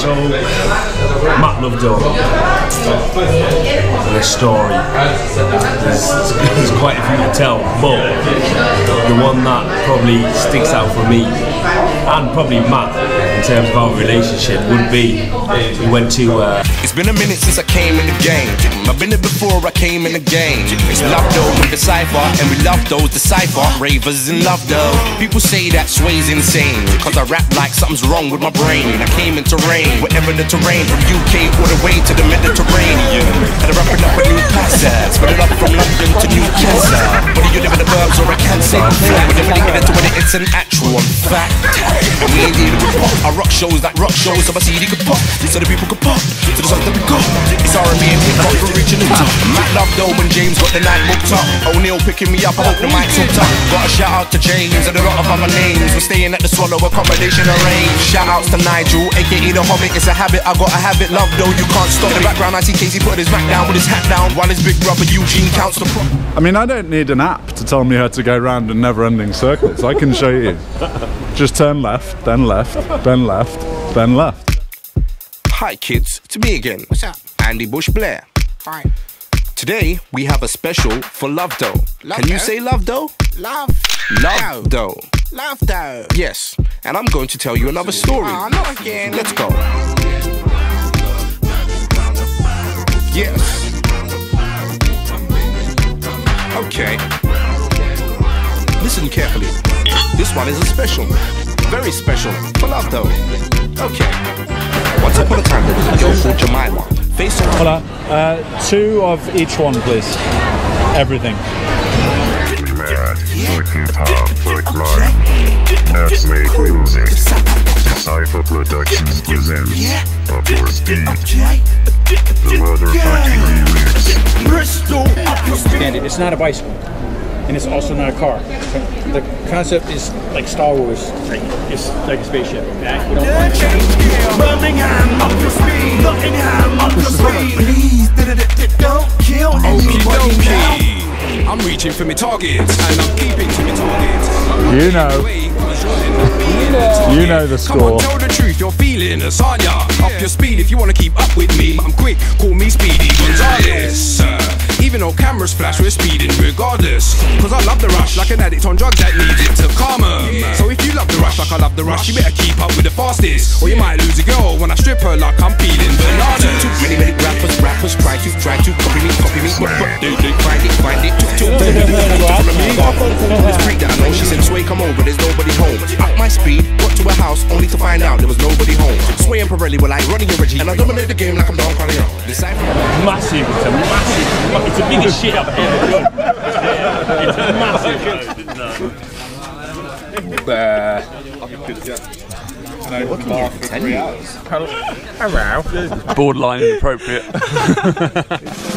So, Matt Lovejoy and his story. There's quite a few to tell, but the one that probably sticks out for me and probably Matt in terms of our relationship would be we went to. Uh, It's been a minute since I came in the game. I've been there before I came in the game. It's love though with the cipher, and we love those decipher. Ravers in love though. People say that sway's insane. Cause I rap like something's wrong with my brain. I came into rain, wherever the terrain, from UK all the way to the Mediterranean. And I'm rapping up a new passage. Spread it up from London to Newcastle. Whether you live in the burbs or a flat. Whenever they get into it, it's an actual fact. And we ain't dealing pop. I rock shows like rock shows, so my CD could pop. So the people could pop. so the song that we got. It's R&B and hip hop original. Matt Love when James got the night booked up. O'Neal picking me up, I hope the mic's hooked up. Got a shout out to James and a lot of other names. We're staying at the Swallow accommodation arranged. Shout outs to Nigel, aka the Hobbit. It's a habit, I got a habit. Love though, you can't stop. In the background, I see Casey put his Mac down with his hat down. While his big brother Eugene counts the pro. I mean, I don't need an app to tell me how to go round in never-ending circles. I can show you. Just turn left, then left, then left, then left. Hi kids, it's me again. What's up? Andy Bush Blair. Fine. Today we have a special for Love Dough. Love Can you Dough? say Love Dough? Love. Love Dough. Love though. Yes, and I'm going to tell you another story. Oh, not again. Let's go. Yes. Okay. Listen carefully. This one is a special. Very special. For love though. Okay. Once upon a time there was a girl called Jemima. Face on Hola. Uh, two of each one, please. Everything. Mad, like hip hop, like live. Let's make music. Cypher Productions presents Up Your Speed. The motherfucking remix. And it's not a bicycle, and it's also not a car. The concept is like Star Wars. Like, it's like a spaceship. Yeah, you don't Birmingham up your speed, Nottingham up your speed. Please, don't kill anybody now. I'm reaching for my targets and I'm keeping to my targets. You know. You know the Come on, tell the truth, you're feeling us, aren't? Up your speed if you wanna keep up with me. I'm quick, call me Speedy Gonzales. Even though cameras flash, we're speeding regardless. Cause I love the rush like an addict on drugs that needs it to calm 'em. So if you love the rush like I love the rush, you better keep up with the fastest. Or you might lose a girl when I strip her like I'm peeling bananas. Too too many, many rappers, rappers try to, try to copy me, copy me. But, but, they, they find it, find it. Too, too, too, too, too, This freak that I know, she said, Sway, come over, there's nobody home. Up my speed, got to a house, only to find out there was nobody home. Sway and Pirelli were like running your Reggie, and I dominate the game like I'm Don Corleone. Decipher. massive, it's a massive, it's the biggest shit I've ever done. Yeah, it's massive. borderline inappropriate. Is that the guy?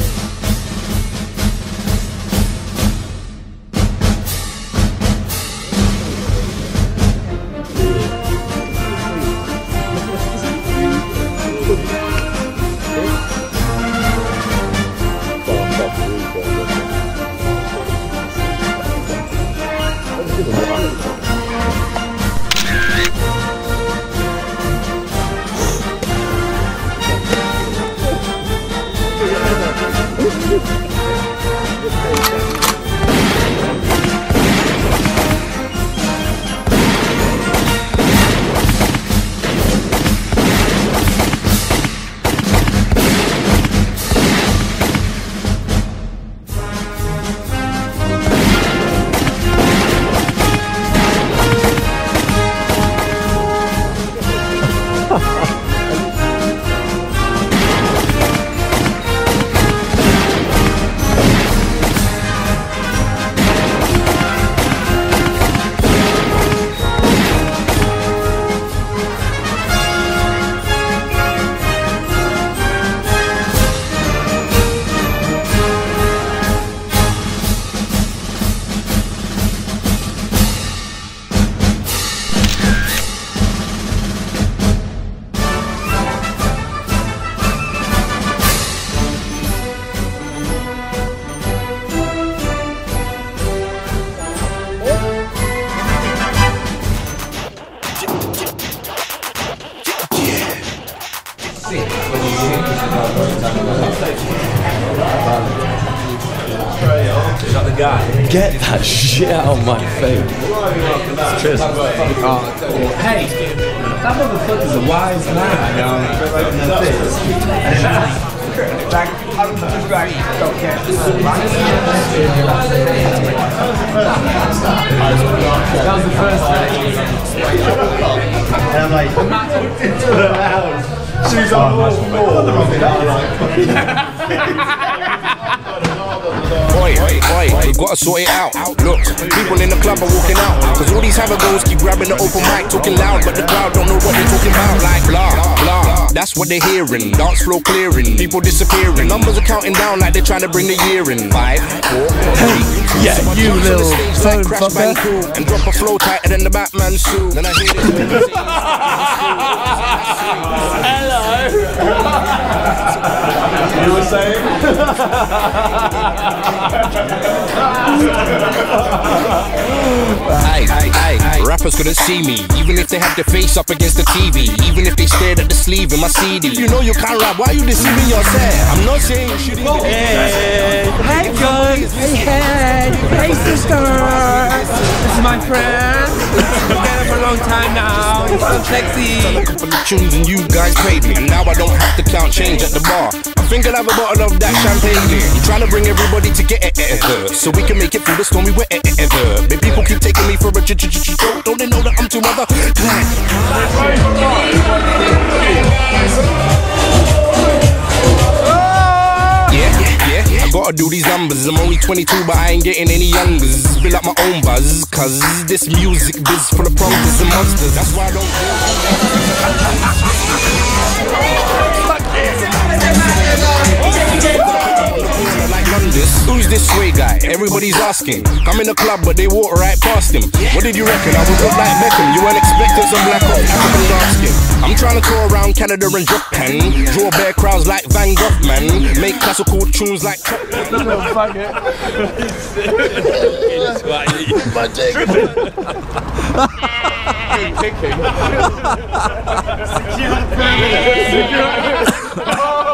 Get that shit out of my face. Cheers. Hey, that motherfucker's a wise man. Like, I'm just like, don't get That was the first And I'm like, into the house. She's on Oi, oi, we gotta sort it out. Look, people in the club are walking out. Cause all these havagos keep grabbing the open mic, talking loud, but the crowd don't know what they're talking about. Like blah, blah. That's what they're hearing. Dance floor clearing, people disappearing. Numbers are counting down like they're trying to bring the year in. Five, four, three. Yeah, So you jump to the little stage phone like Crash fucker. Bandicoot And drop a flow tighter than the Batman suit. Then I hear this. You were saying? Aye, aye, aye. Rappers couldn't see me, even if they had their face up against the TV, even if they stared at the sleeve in my CD. If you know you can't rap, why you deceiving yourself? I'm not saying you shouldn't. Hey, hey guys, hey, hey, hey sister. This is my friend. For a long time now. He's so sexy. Couple of tunes and you guys paid me, and now I don't have to count change at the bar. Think I'll have a bottle of that champagne. I'm trying to bring everybody together eh, eh, eh. so we can make it through the stormy weather. But people keep taking me for a ch Don't they know that I'm too other glad? Yeah, yeah, yeah. I gotta do these numbers. I'm only 22, but I ain't getting any younger. Build up my own buzz, cause this music biz full of punkers and monsters. That's why I don't. Like London. Who's this sway guy? Everybody's asking. I'm in the club, but they walk right past him. What did you reckon? I was up like Beckham. You weren't expecting some black or African dark skin. I'm trying to tour around Canada and Japan. Draw bear crowds like Van Gogh, man. Make classical tunes like. by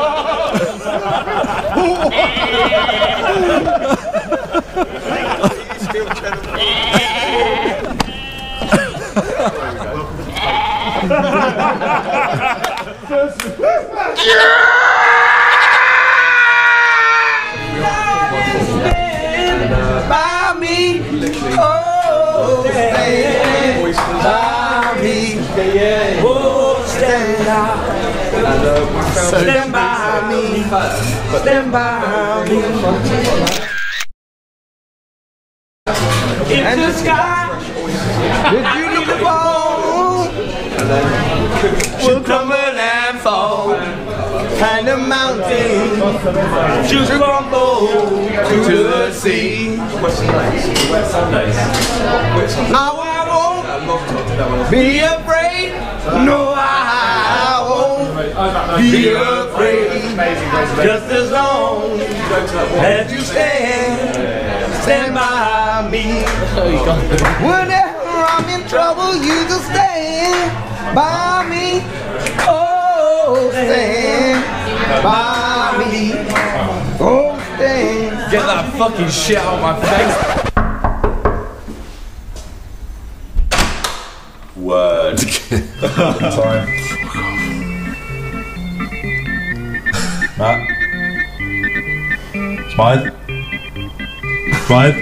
me. Oh, stand. Oh, stand by me. Stand by me. In the sky, the beautiful will crumble and fall, and the mountains should crumble to the sea. Now I won't be afraid. No, be afraid. Just as long as you stand, stand by me. Whenever I'm in trouble, you just stand by me. Oh, stand by me. Oh, stand. Get that fucking shit out of my face. Word. Time. Matt. Smythe. Smythe.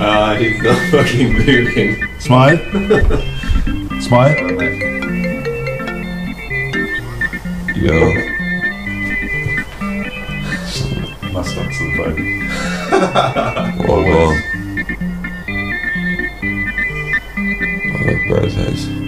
Ah, he's not fucking moving. Smythe. Smythe. Yo. Must answer the phone. Well. I love bird heads.